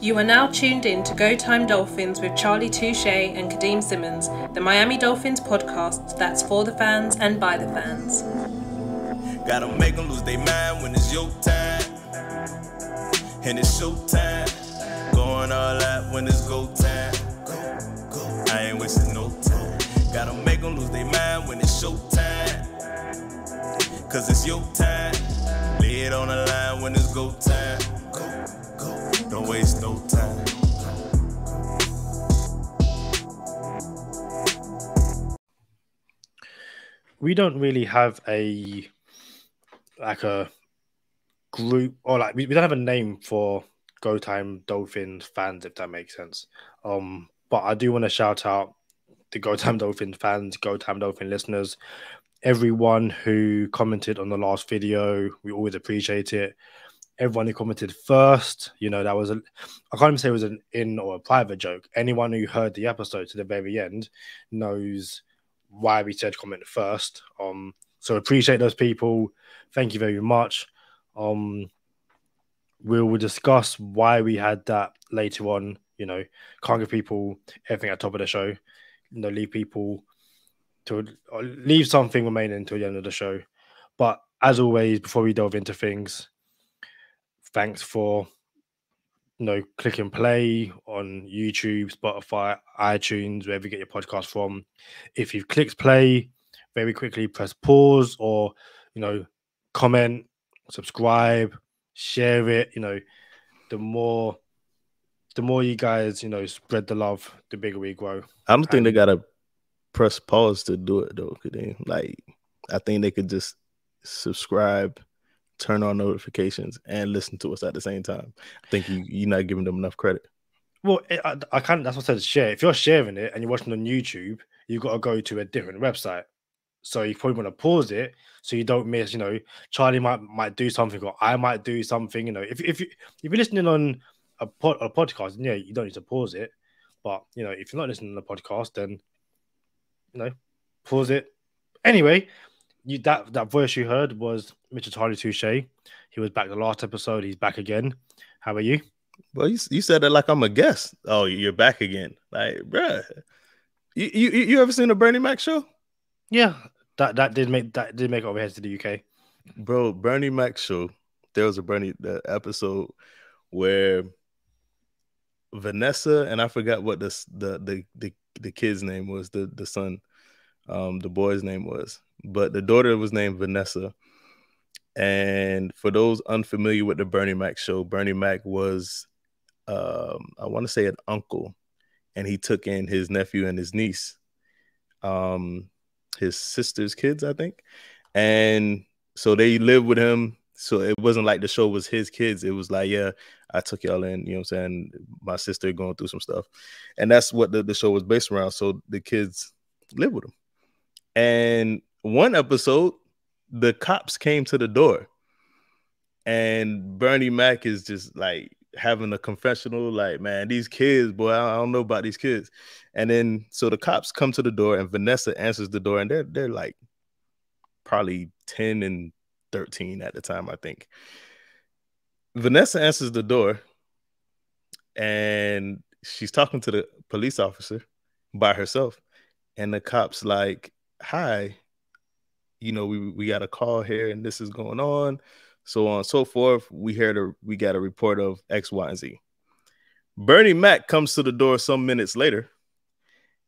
You are now tuned in to Go Time Dolphins with Charlie Touche and Kadeem Simmons, the Miami Dolphins podcast that's for the fans and by the fans. Gotta make them lose their mind when it's your time. And it's show time. Going all out when it's go time. Go, go. I ain't wasting no time. Gotta make them lose their mind when it's show time. Cause it's your time. Lay it on the line when it's go time. Don't waste no time. we don't really have a like a group or like we, we don't have a name for Go Time Dolphins fans, if that makes sense. Um, but I do want to shout out the Go Time Dolphins fans, Go Time Dolphin listeners, everyone who commented on the last video. We always appreciate it. Everyone who commented first, you know, that was a I can't even say it was an in or a private joke. Anyone who heard the episode to the very end knows why we said comment first. Um, so appreciate those people. Thank you very much. Um, we will discuss why we had that later on. You know, can't give people everything at top of the show. You know, leave people to leave something remaining until the end of the show. But as always, before we delve into things, thanks for you know click and play on YouTube, Spotify, iTunes, wherever you get your podcast from. If you've clicked play, very quickly press pause or you know comment, subscribe, share it. You know, the more the more you guys, you know, spread the love, the bigger we grow. I don't think they gotta press pause to do it though. Could they? Like, I think they could just subscribe, turn on notifications, and listen to us at the same time. I think you you're not giving them enough credit. Well, it, I, I can't. That's what I said. Share. If you're sharing it and you're watching on YouTube, you've got to go to a different website. So you probably want to pause it so you don't miss. You know, Charlie might might do something, or I might do something. You know, if if you if you're listening on a pod a podcast, yeah, you don't need to pause it. But you know, if you're not listening to the podcast, then you know, pause it. Anyway, you that that voice you heard was Mr. Charlie Touche. He was back the last episode. He's back again. How are you? Well, you, you said that like I'm a guest. Oh, you're back again. Like, bruh. You, you you ever seen the Bernie Mac show? Yeah, that that did make that did make it over here to the UK. Bro, Bernie Mac show. There was a Bernie the episode where Vanessa and I forgot what the the the the, the kid's name was, the the son, um, the boy's name was, but the daughter was named Vanessa. And for those unfamiliar with the Bernie Mac show, Bernie Mac was, um, I want to say an uncle, and he took in his nephew and his niece, um, his sister's kids, I think, and so they lived with him. So it wasn't like the show was his kids. It was like, yeah, I took y'all in, you know what I'm saying? My sister going through some stuff. And that's what the, the show was based around. So the kids live with him. And one episode, the cops came to the door. And Bernie Mac is just like having a confessional, like, man, these kids, boy, I don't know about these kids. And then so the cops come to the door and Vanessa answers the door, and they're they're like probably 10 and 13 at the time, I think. Vanessa answers the door and she's talking to the police officer by herself. And the cop's like, Hi, you know, we, we got a call here and this is going on. So on and so forth. We heard a we got a report of X, Y, and Z. Bernie Mac comes to the door some minutes later,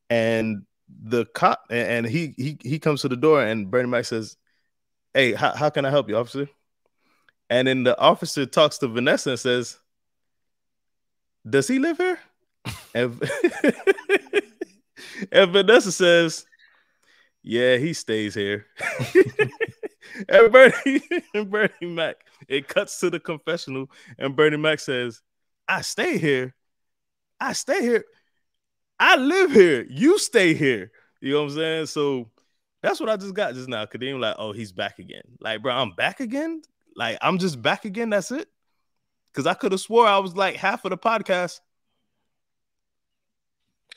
and the cop and, he he he comes to the door and Bernie Mac says, Hey, how, how can I help you, officer? And then the officer talks to Vanessa and says, Does he live here? And, and Vanessa says, Yeah, he stays here. and Bernie and Bernie Mac, it cuts to the confessional, and Bernie Mac says, I stay here. I stay here. I live here. You stay here. You know what I'm saying? So that's what I just got just now. Kadeem, like, oh, he's back again. Like, bro, I'm back again. Like, I'm just back again. That's it. Because I could have swore I was like half of the podcast.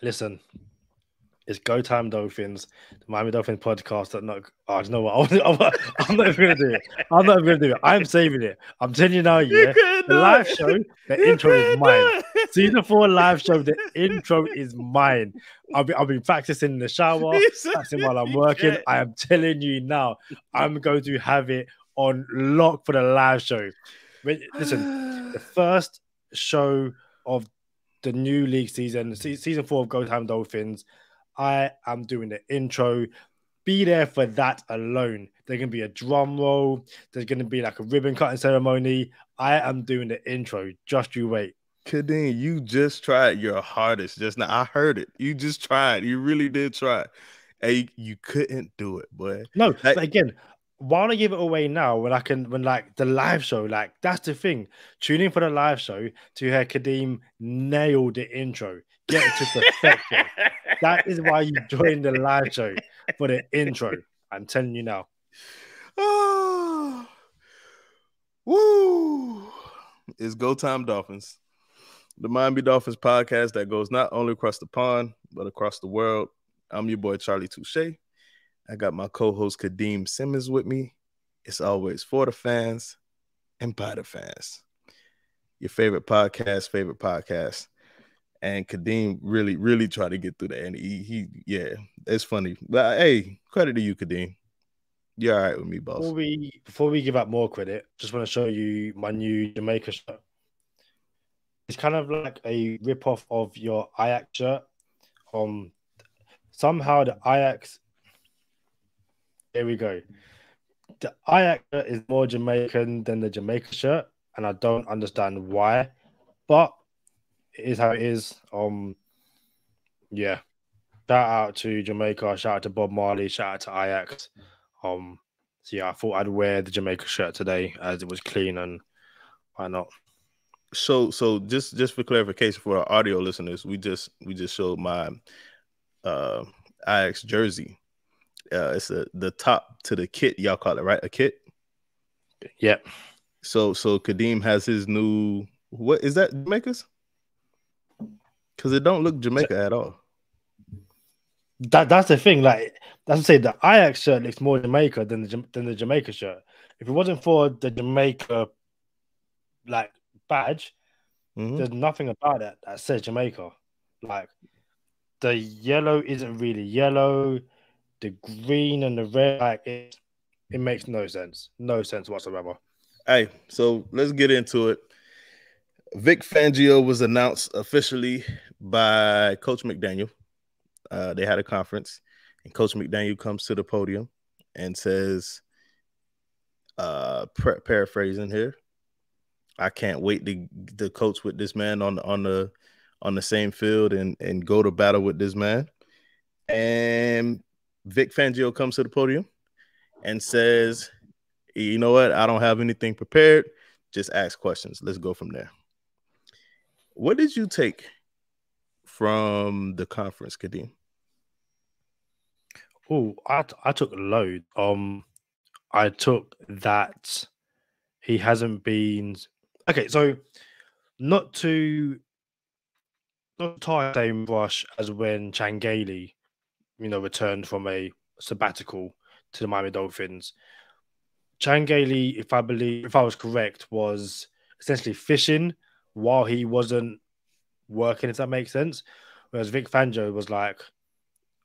Listen, It's Go Time Dolphins, the Miami Dolphins podcast. That not, oh, you know what? I'm, I'm, I'm not even gonna do it. I'm not even gonna do it. I'm saving it. I'm telling you now, yeah. The live show, the You intro is mine. Season four live show, the intro is mine. I'll be I'll be practicing in the shower, practicing while I'm working. I am telling you now, I'm going to have it on lock for the live show. Listen, the first show of the new league season, season four of Go Time Dolphins. I am doing the intro. Be there for that alone. There's gonna be a drum roll. There's gonna be like a ribbon cutting ceremony. I am doing the intro. Just you wait. Kadeem, you just tried your hardest just now. I heard it. You just tried. You really did try. Hey, you couldn't do it, boy. No, Like- again, why don't I give it away now when I can when like the live show, like that's the thing. Tune in for the live show to hear Kadeem nail the intro. Get to perfection. that is why you join the live show for the intro. I'm telling you now. Oh, woo! It's Go Time Dolphins, the Miami Dolphins podcast that goes not only across the pond but across the world. I'm your boy Charlie Touche. I got my co-host Kadeem Simmons with me. It's always for the fans and by the fans. Your favorite podcast, favorite podcast. And Kadeem really, really tried to get through that. And he, he yeah, it's funny. But hey, credit to you, Kadeem. You're all right with me, boss. Before we before we give out more credit, just want to show you my new Jamaica shirt. It's kind of like a rip-off of your Ajax shirt. Um somehow the Ajax there we go. The Ajax shirt is more Jamaican than the Jamaica shirt, and I don't understand why, but it is how it is. Um yeah. Shout out to Jamaica, shout out to Bob Marley, shout out to Ajax. Um, so yeah, I thought I'd wear the Jamaica shirt today as it was clean and why not? so so just just for clarification for our audio listeners, we just we just showed my uh Ajax jersey. Uh it's a, the top to the kit, y'all call it right? A kit. Yep. So so Kadeem has his new what is that Jamaica's? Because it don't look Jamaica at all. That that's the thing. Like that's to say the Ajax shirt looks more Jamaica than the than the Jamaica shirt. If it wasn't for the Jamaica like badge, Mhm. there's nothing about it that says Jamaica. Like the yellow isn't really yellow, the green and the red, like it, it makes no sense. No sense whatsoever. Hey, so let's get into it. Vic Fangio was announced officially by Coach McDaniel. Uh, they had a conference, and Coach McDaniel comes to the podium and says, uh, par- paraphrasing here, I can't wait to to coach with this man on on the on the same field and and go to battle with this man. And Vic Fangio comes to the podium and says, you know what? I don't have anything prepared. Just ask questions. Let's go from there. What did you take from the conference, Kadeem? Oh, I I took a load. Um, I took that he hasn't been okay. So, not to not tie the same brush as when Chan Gailey, you know, returned from a sabbatical to the Miami Dolphins. Chan Gailey, if I believe, if I was correct, was essentially fishing while he wasn't working. If that makes sense. Whereas Vic Fangio was like,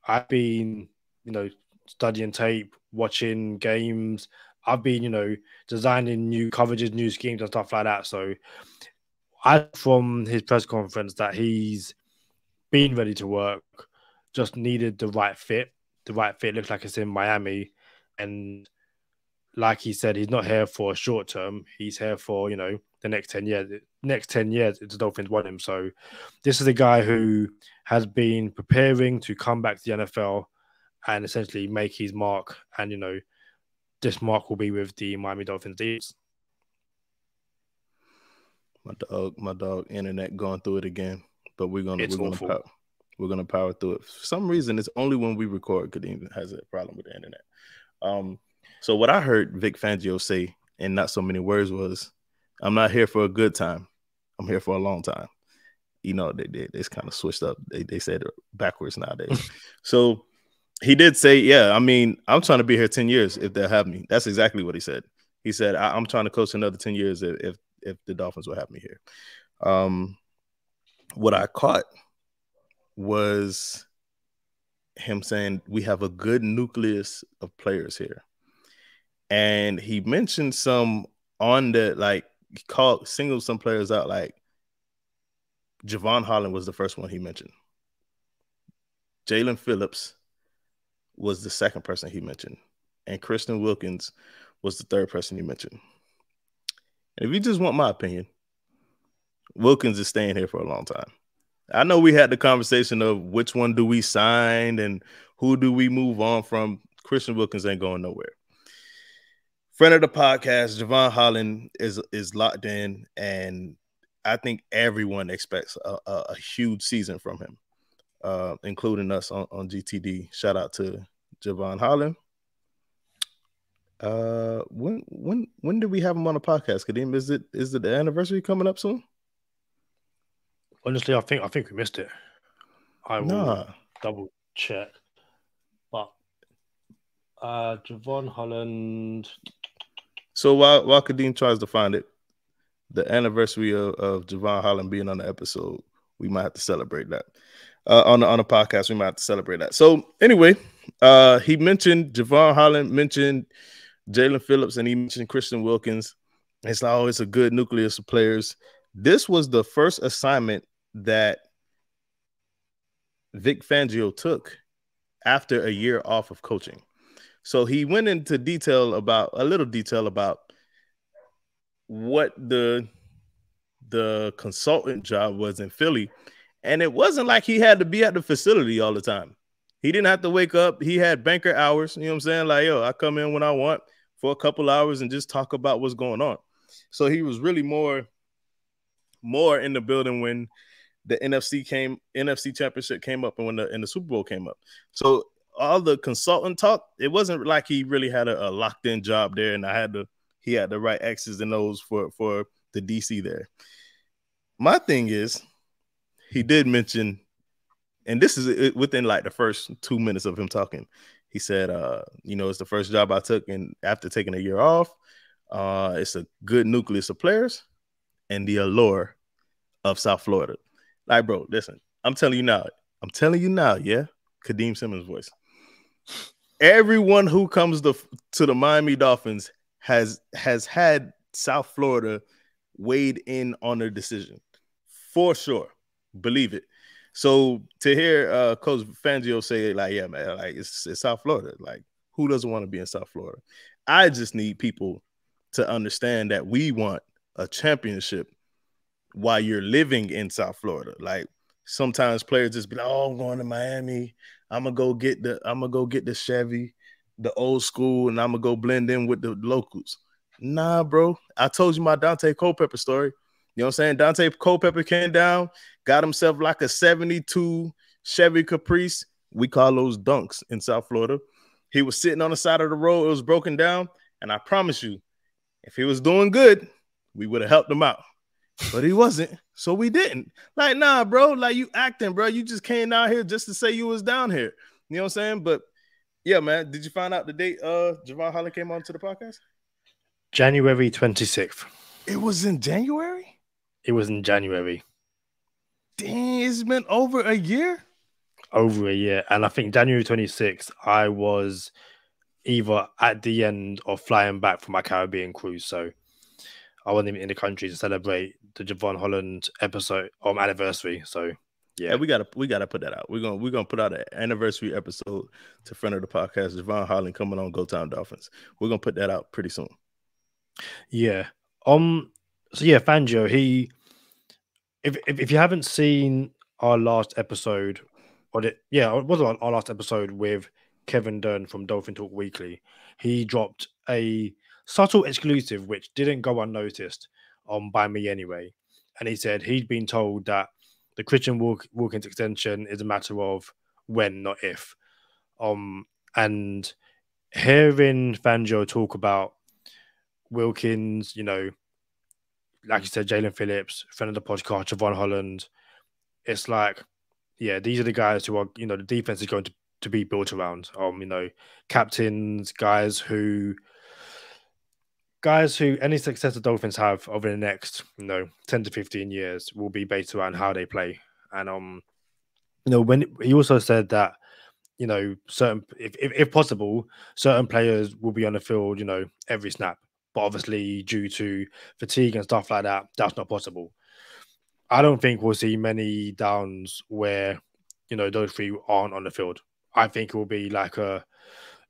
I've been you know, studying tape, watching games. I've been, you know, designing new coverages, new schemes, and stuff like that. So, I from his press conference that he's been ready to work, just needed the right fit. The right fit looks like it's in Miami, and like he said, he's not here for a short term. He's here for you know the next ten years. Next ten years, the Dolphins want him. So, this is a guy who has been preparing to come back to the NFL and essentially make his mark. And you know, this mark will be with the Miami Dolphins Eagles. My dog, my dog, internet going through it again. But we're gonna It's we're gonna awful. power, we're gonna power through it. For some reason, it's only when we record Kadeem has a problem with the internet. Um, so what I heard Vic Fangio say in not so many words was, "I'm not here for a good time. I'm here for a long time." you know, they they it's kind of switched up. They they said backwards nowadays. so he did say, yeah, I mean, I'm trying to be here 10 years if they'll have me. That's exactly what he said. He said, I- am trying to coach another 10 years if, if if the Dolphins will have me here. Um what I caught was him saying we have a good nucleus of players here. And he mentioned some on the like called singled some players out like Jevon Holland was the first one he mentioned. Jaelan Phillips was the second person he mentioned. And Christian Wilkins was the third person he mentioned. And if you just want my opinion, Wilkins is staying here for a long time. I know we had the conversation of which one do we sign and who do we move on from. Christian Wilkins ain't going nowhere. Friend of the podcast, Jevon Holland is is locked in, and I think everyone expects a, a, a huge season from him, uh, including us on, on GTD. Shout out to Jevon Holland. Uh, when when when did we have him on the podcast? Kadeem, is it is it the anniversary coming up soon? Honestly, I think I think we missed it. I will Nah. double check. But uh Jevon Holland. So while while Kadeem tries to find it, the anniversary of, of Jevon Holland being on the episode, we might have to celebrate that. Uh, on the on the podcast, we might have to celebrate that. So anyway, uh, he mentioned Jevon Holland, mentioned Jaelan Phillips, and he mentioned Christian Wilkins. It's it's a good nucleus of players. This was the first assignment that Vic Fangio took after a year off of coaching. So he went into detail about a little detail about what the the consultant job was in Philly. And it wasn't like he had to be at the facility all the time. He didn't have to wake up. He had banker hours. You know what I'm saying? Like, yo, I come in when I want for a couple hours and just talk about what's going on. So he was really more more in the building when the NFC came, NFC championship came up and when the and the Super Bowl came up. So all the consultant talk, it wasn't like he really had a, a locked in job there, and I had to he had the right X's and O's for for the DC there. My thing is, he did mention, and this is within like the first two minutes of him talking. He said, uh, you know, it's the first job I took, and after taking a year off, uh, it's a good nucleus of players and the allure of South Florida. Like, bro, listen, I'm telling you now, I'm telling you now, yeah, Kadeem Simmons' voice. Everyone who comes to, to the Miami Dolphins has has had South Florida weighed in on their decision for sure. Believe it. So to hear uh Coach Fangio say like, yeah, man, like it's, it's South Florida. Like, who doesn't want to be in South Florida? I just need people to understand that we want a championship while you're living in South Florida. Like sometimes players just be like, "Oh, I'm going to Miami. I'm gonna go get the I'm gonna go get the Chevy, the old school, and I'm gonna go blend in with the locals." Nah, bro. I told you my Daunte Culpepper story. You know what I'm saying? Daunte Culpepper came down, got himself like a 72 Chevy Caprice. We call those dunks in South Florida. He was sitting on the side of the road. It was broken down. And I promise you, if he was doing good, we would have helped him out. But he wasn't. So we didn't. Like, nah, bro. Like you acting, bro. You just came down here just to say you was down here. You know what I'm saying? But yeah, man. Did you find out the date uh Jevon Holland came on to the podcast? January 26th. It was in January? It was in January, Dang, it's been over a year. over a year. And I think January 26th, I was either at the end or flying back from my Caribbean cruise. So I wasn't even in the country to celebrate the Jevon Holland episode um anniversary. So Yeah, we gotta we gotta put that out. We're gonna we're gonna put out an anniversary episode to friend of the podcast, Jevon Holland coming on Go Time Dolphins. We're gonna put that out pretty soon. Yeah. Um. So yeah, Fangio. He. If if, if you haven't seen our last episode, or the, yeah, it was our, our last episode with Kevin Dern from Dolphin Talk Weekly. He dropped a subtle exclusive which didn't go unnoticed on by me anyway, and he said he'd been told that the Christian Wilkins extension is a matter of when, not if. Um, and hearing Fangio talk about Wilkins, you know, like you said, Jaelan Phillips, friend of the podcast, Jevon Holland, it's like, yeah, these are the guys who are, you know, the defense is going to, to be built around. Um, you know, captains, guys who guys who any success the Dolphins have over the next, you know, 10 to 15 years will be based around how they play. And um, you know, when he also said that, you know, certain if, if, if possible, certain players will be on the field, you know, every snap. But obviously, due to fatigue and stuff like that, that's not possible. I don't think we'll see many downs where, you know, those three aren't on the field. I think it will be like a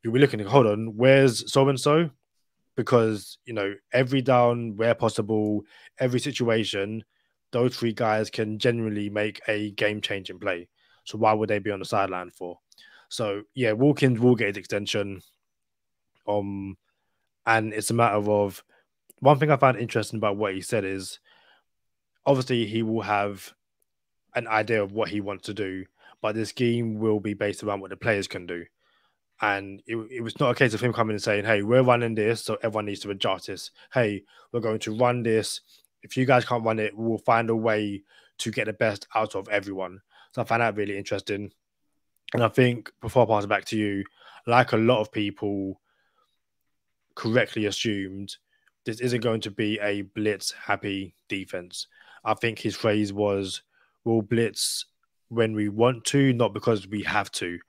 you'll be looking, hold on, where's so and so? Because you know every down where possible, every situation, those three guys can generally make a game changing play. So why would they be on the sideline for? So yeah, Wilkins will get his extension. Um, and it's a matter of one thing I found interesting about what he said is obviously he will have an idea of what he wants to do, but this game will be based around what the players can do. And it, it was not a case of him coming and saying, Hey, we're running this, so everyone needs to adjust this. Hey, we're going to run this. If you guys can't run it, we'll find a way to get the best out of everyone. So I found that really interesting. And I think before I pass it back to you, like a lot of people correctly assumed, this isn't going to be a blitz happy defense. I think his phrase was, we'll blitz when we want to, not because we have to.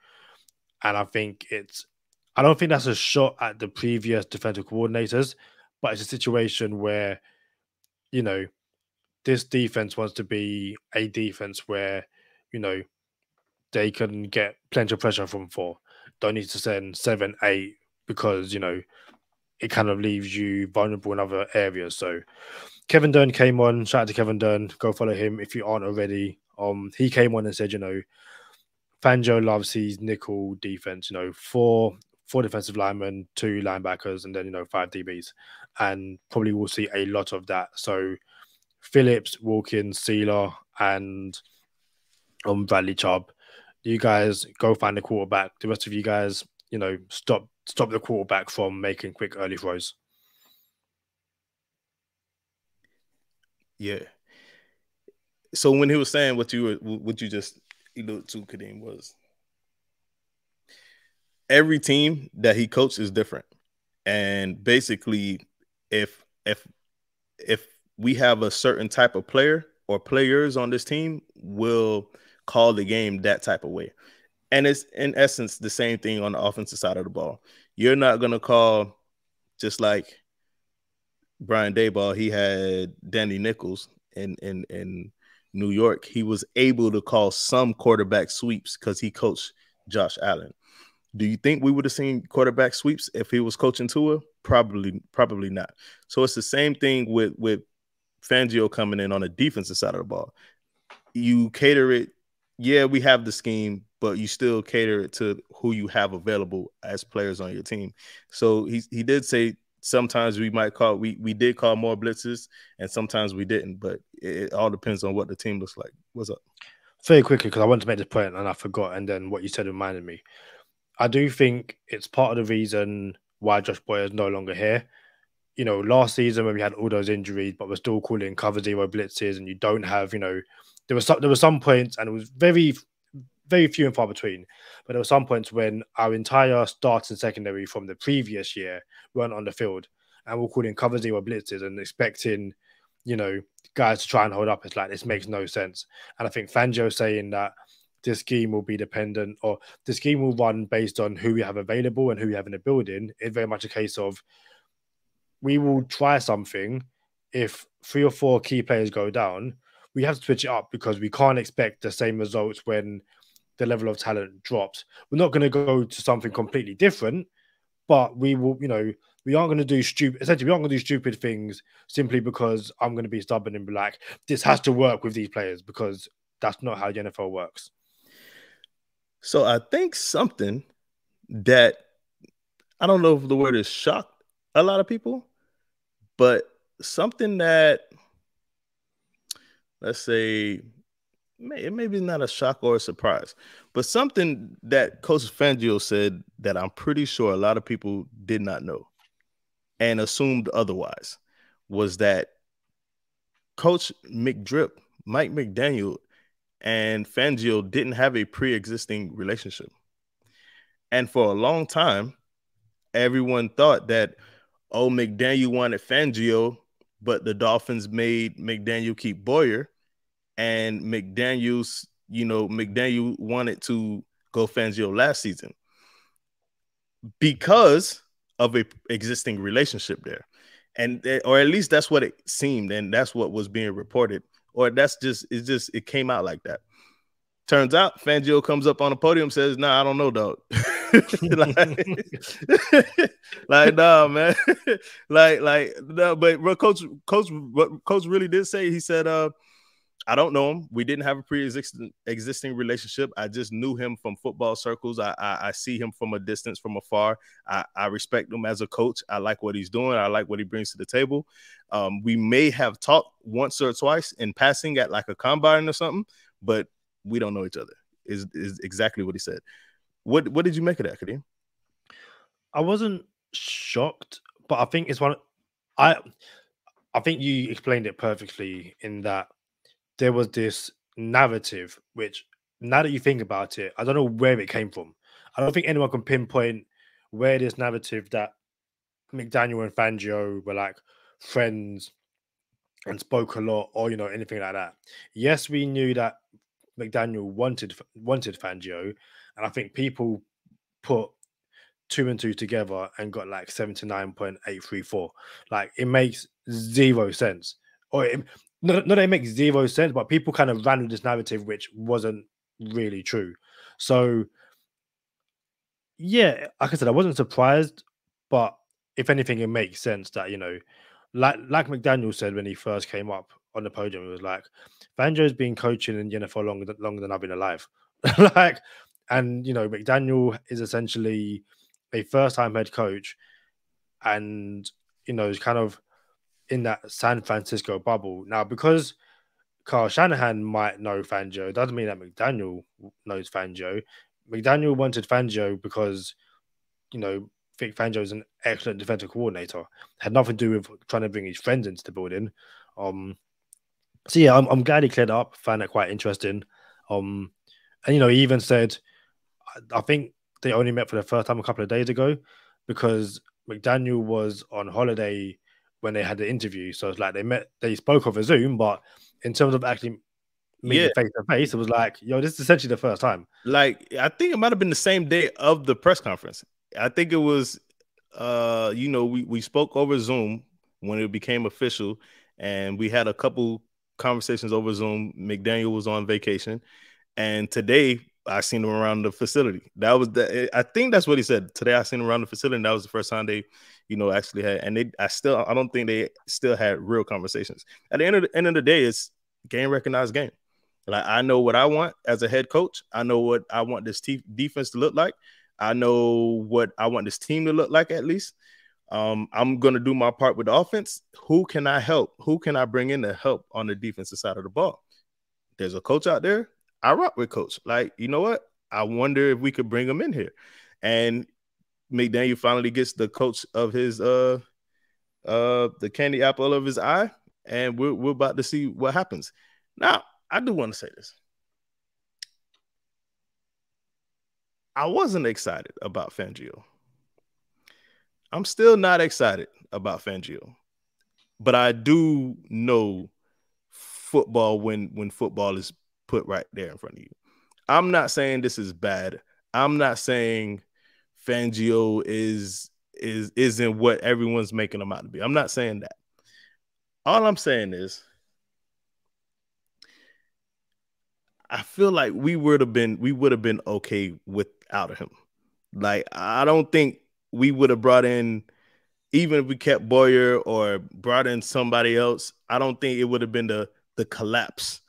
And I think it's, I don't think that's a shot at the previous defensive coordinators, but it's a situation where, you know, this defense wants to be a defense where, you know, they can get plenty of pressure from four. Don't need to send seven, eight, because, you know, it kind of leaves you vulnerable in other areas. So Kevin Dunn came on. Shout out to Kevin Dunn. Go follow him if you aren't already. Um, he came on and said, you know, Fangio loves his nickel defense. You know, four four defensive linemen, two linebackers, and then you know five DBs, and probably we'll see a lot of that. So Phillips, Wilkins, Sieler, and um Bradley Chubb. You guys go find the quarterback. The rest of you guys, you know, stop stop the quarterback from making quick early throws. Yeah. So when he was saying what you were, what you just alluded to, Kadeem, was every team that he coached is different, and basically, if if if we have a certain type of player or players on this team, will call the game that type of way. And it's in essence the same thing on the offensive side of the ball. You're not gonna call just like Brian Daboll, he had Danny Nichols and and in New York. He was able to call some quarterback sweeps because he coached Josh Allen. Do you think we would have seen quarterback sweeps if he was coaching Tua? Probably, probably not. So it's the same thing with with Fangio coming in on the defensive side of the ball. You cater it. Yeah, we have the scheme, but you still cater it to who you have available as players on your team. So he he did say sometimes we might call we we did call more blitzes and sometimes we didn't, but it, it all depends on what the team looks like. What's up? Very quickly, because I wanted to make this point and I forgot, and then what you said reminded me. I do think it's part of the reason why Josh Boyer is no longer here. You know, last season when we had all those injuries, but we're still calling cover zero blitzes, and you don't have, you know, there was some, there were some points, and it was very very few and far between. But there were some points when our entire starting secondary from the previous year weren't on the field, and we're calling cover zero blitzes and expecting, you know, guys to try and hold up. It's like this makes no sense. And I think Fangio saying that this scheme will be dependent or the scheme will run based on who we have available and who we have in the building. It's very much a case of we will try something. If three or four key players go down, we have to switch it up because we can't expect the same results when the level of talent drops. We're not going to go to something completely different, but we will, you know, we aren't going to do stupid. Essentially, we aren't going to do stupid things simply because I'm going to be stubborn and be like, this has to work with these players because that's not how the NFL works. So I think something that I don't know if the word is shocked a lot of people, but something that let's say maybe not a shock or a surprise, but something that Coach Fangio said that I'm pretty sure a lot of people did not know and assumed otherwise was that Coach McDrip, Mike McDaniel, and Fangio didn't have a pre-existing relationship. And for a long time, everyone thought that oh McDaniel wanted Fangio, but the Dolphins made McDaniel keep Boyer, and McDaniel's you know McDaniel wanted to go Fangio last season because of a existing relationship there. And or at least that's what it seemed and that's what was being reported. Or that's just it's just it came out like that. Turns out fangio comes up on the podium says nah i don't know dog. Like, like nah man. Like like no but coach coach coach really did say he said uh I don't know him. We didn't have a pre-existing existing relationship. I just knew him from football circles. I, I, I see him from a distance, from afar. I, I, respect him as a coach. I like what he's doing. I like what he brings to the table. Um, we may have talked once or twice in passing at like a combine or something, but we don't know each other. Is is exactly what he said. What what did you make of that, Kadeem? I wasn't shocked, but I think it's one. I I think you explained it perfectly in that there was this narrative which now that you think about it, I don't know where it came from. I don't think anyone can pinpoint where this narrative that McDaniel and Fangio were like friends and spoke a lot, or you know anything like that. Yes, we knew that McDaniel wanted wanted Fangio, and I think people put two and two together and got like seventy nine point eight three four. Like it makes zero sense, or it, not that it makes zero sense, but people kind of ran with this narrative which wasn't really true. So, yeah, like I said, I wasn't surprised, but if anything, it makes sense that you know, like like McDaniel said when he first came up on the podium, he was like "Fangio's been coaching in NFL longer longer than I've been alive, like, and you know, McDaniel is essentially a first time head coach, and you know, he's kind of in that San Francisco bubble. Now, because Kyle Shanahan might know Fangio, doesn't mean that McDaniel knows Fangio. McDaniel wanted Fangio because, you know, Vic Fangio is an excellent defensive coordinator. Had nothing to do with trying to bring his friends into the building. Um, so yeah, I'm, I'm glad he cleared up. Found it quite interesting. Um, and you know, he even said, I think they only met for the first time a couple of days ago because McDaniel was on holiday when they had the interview. So it's like they met, they spoke over Zoom, but in terms of actually meeting face to face, it was like, yo, this is essentially the first time. Like I think it might have been the same day of the press conference. I think it was, uh, you know, we we spoke over Zoom when it became official, and we had a couple conversations over Zoom. McDaniel was on vacation, and today I seen him around the facility. That was the I think that's what he said. Today I seen him around the facility, and that was the first time they you know, actually had, and they, I still, I don't think they still had real conversations. At the end of the end of the day, it's game recognized game. Like I know what I want as a head coach. I know what I want this te- defense to look like. I know what I want this team to look like at least. Um, I'm gonna do my part with the offense. Who can I help? Who can I bring in to help on the defensive side of the ball? There's a coach out there. I rock with coach. Like, you know what? I wonder if we could bring him in here. And McDaniel finally gets the coach of his uh uh the candy apple of his eye, and we're we're about to see what happens. Now, I do want to say this. I wasn't excited about Fangio. I'm still not excited about Fangio, but I do know football when when football is put right there in front of you. I'm not saying this is bad. I'm not saying Fangio is is isn't what everyone's making him out to be. I'm not saying that. All I'm saying is I feel like we would have been we would have been okay without him. Like I don't think we would have brought in even if we kept Boyer or brought in somebody else, I don't think it would have been the the collapse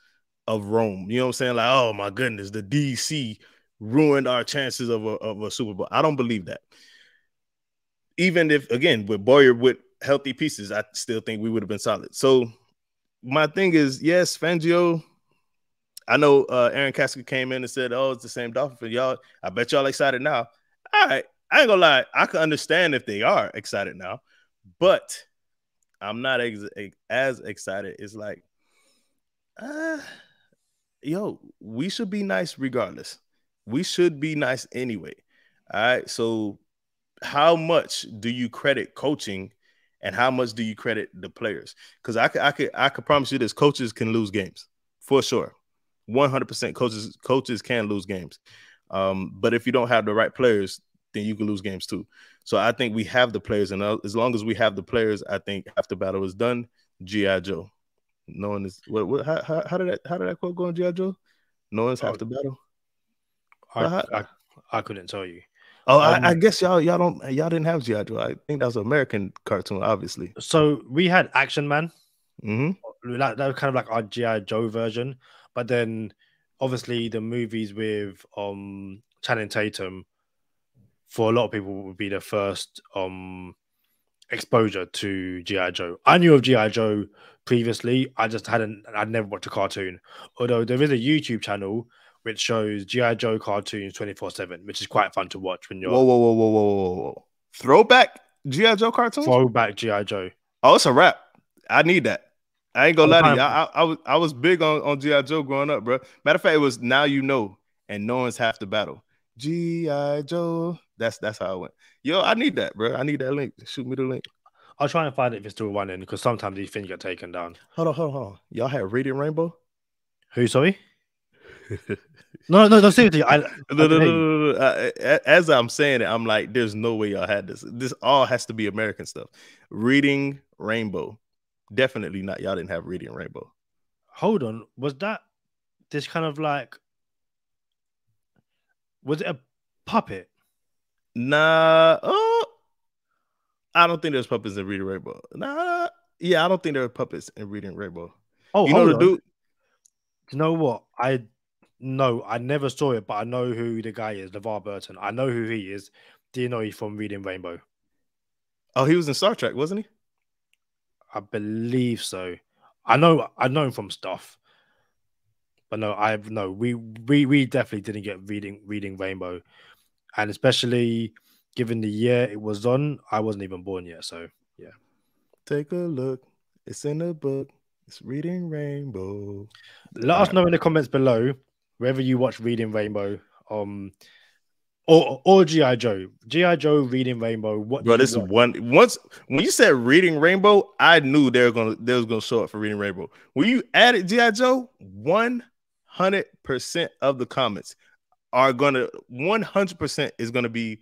of Rome. You know what I'm saying? Like, oh my goodness, the DC ruined our chances of a, of a Super Bowl. I don't believe that. Even if, again, with Boyer with healthy pieces, I still think we would have been solid. So my thing is, yes, Fangio. I know uh, Aaron Caskey came in and said, "Oh, it's the same Dolphin for y'all." I bet y'all excited now. All right, I ain't gonna lie. I can understand if they are excited now, but I'm not ex- as excited. It's like, uh, yo, we should be nice regardless. We should be nice anyway. All right. So, how much do you credit coaching, and how much do you credit the players? Because I could, I could, I could promise you this: coaches can lose games for sure. One hundred percent, coaches coaches can lose games. Um, but if you don't have the right players, then you can lose games too. So I think we have the players, and uh, as long as we have the players, I think after battle is done, GI Joe. No one is what, what how, how, how did that how did that quote go on GI Joe? No one's half Oh. the battle. I, I, I couldn't tell you. Oh, Um, I, I guess y'all y'all don't y'all didn't have GI Joe. I think that was an American cartoon, obviously. So we had Action Man. hmm That, that was kind of like our GI Joe version, but then obviously the movies with um Channing Tatum for a lot of people would be the first um exposure to GI Joe. I knew of GI Joe previously. I just hadn't. I'd never watched a cartoon. Although there is a YouTube channel which shows GI Joe cartoons twenty four seven, which is quite fun to watch when you're Whoa, whoa, whoa, whoa, whoa, whoa, whoa! Throwback GI Joe cartoon. throwback GI Joe. Oh, it's a wrap. I need that. I ain't gonna lie to you. I, I, I was I was big on, on GI Joe growing up, bro. Matter of fact, it was now you know, and no one's half the battle. GI Joe. That's that's how I went. Yo, I need that, bro. I need that link. Shoot me the link. I'll try and find it if it's still running because sometimes these things get taken down. Hold on, hold on, hold on. Y'all had Radiant Rainbow? Who? Sorry. No, no, no. Seriously, I, No, no, no, no, no, no. Uh, As I'm saying it, I'm like, there's no way y'all had this. This all has to be American stuff. Reading Rainbow. Definitely not. Y'all didn't have Reading Rainbow. hold on. Was that this kind of like? Was it a puppet? Nah. Oh, I don't think there's puppets in Reading Rainbow. Nah. Yeah, I don't think there are puppets in Reading Rainbow. Oh, you know the on. dude? Do you know what? I no, I never saw it, but I know who the guy is, LeVar Burton. I know who he is. Do you know he's from Reading Rainbow? Oh, he was in Star Trek, wasn't he? I believe so. I know I know him from stuff. But no, I no, we we we definitely didn't get reading reading Rainbow. And especially given the year it was on, I wasn't even born yet. So yeah. Take a look. It's in the book. It's Reading Rainbow. let us know in the comments below whether you watch Reading Rainbow, um or or G.I. Joe. G.I. Joe Reading Rainbow. What Bro, this is one. Once when you said Reading Rainbow, I knew they were gonna they was gonna show up for Reading Rainbow. When you added GI Joe, one hundred percent of the comments are gonna one hundred percent is gonna be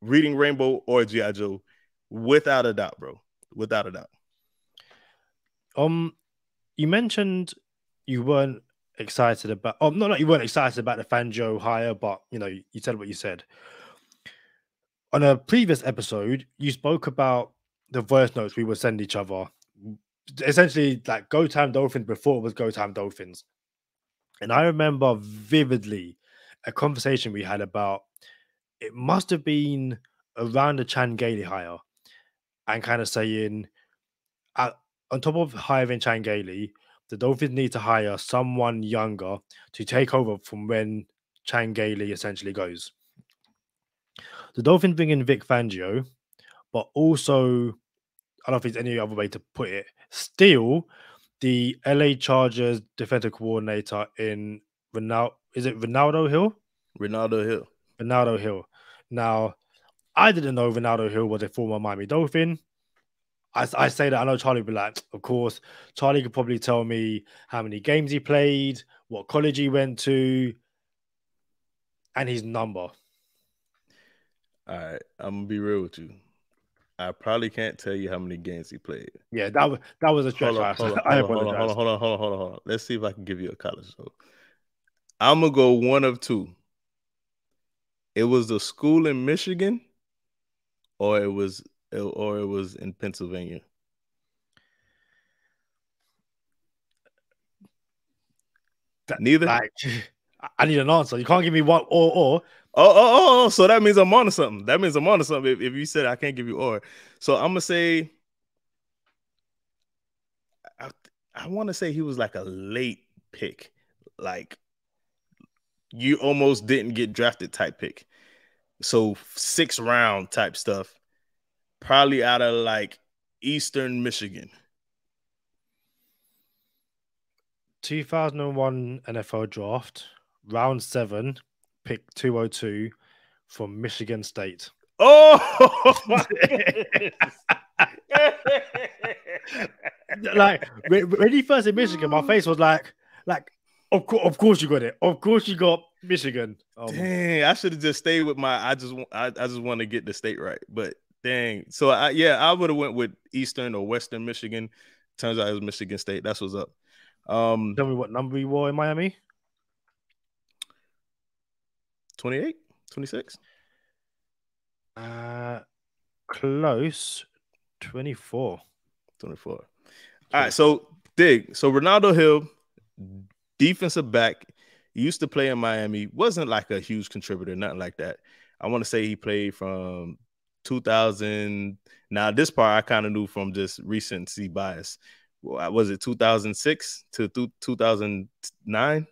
Reading Rainbow or GI Joe, without a doubt, bro. Without a doubt. Um, you mentioned you weren't excited about. Oh, no, no, you weren't excited about the Fangio hire, but you know, you said what you said. On a previous episode, you spoke about the voice notes we would send each other. Essentially, like Go Time Dolphins before it was Go Time Dolphins. And I remember vividly a conversation we had about it must have been around the Chan Gailey hire and kind of saying, at, on top of hiring Chan Gailey, the Dolphins need to hire someone younger to take over from when Chan Gailey essentially goes. The Dolphins bring in Vic Fangio, but also, I don't know if there's any other way to put it, still the LA Chargers defensive coordinator in Renaldo, is it Renaldo Hill? Renaldo Hill. Renaldo Hill. Now, I didn't know Renaldo Hill was a former Miami Dolphin. I, I say that I know Charlie would be like, of course, Charlie could probably tell me how many games he played, what college he went to, and his number. All right, I'm gonna be real with you. I probably can't tell you how many games he played. Yeah, that was that was a stretch. Hold on, I, hold on, hold on, hold on, hold on, hold on, hold on, hold on. Let's see if I can give you a college show. I'm gonna go one of two. It was the school in Michigan, or it was, or it was in Pennsylvania. That- Neither. Like, I need an answer. You can't give me one or or. Oh, oh, oh, oh, so that means I'm onto something. That means I'm onto something. If, if you said I can't give you or, so I'm gonna say, I, I want to say he was like a late pick, like you almost didn't get drafted type pick, so six round type stuff, probably out of like Eastern Michigan. 2001 NFL draft, round seven, pick 202 from Michigan State. Oh, like when, he first in Michigan, my face was like, like, of course, of course you got it. Of course you got Michigan. Um, dang! I should have just stayed with my. I just, I, I just want to get the state right. But dang, so I, yeah, I would have went with Eastern or Western Michigan. Turns out it was Michigan State. That's what's up. Um, tell me what number you wore in Miami. 28, 26. Uh, close. 24. 24. All right, so dig. So Renaldo Hill, defensive back, used to play in Miami, wasn't like a huge contributor, nothing like that. I want to say he played from 2000. Now, this part I kind of knew from just recency bias. Was it 2006 to 2009?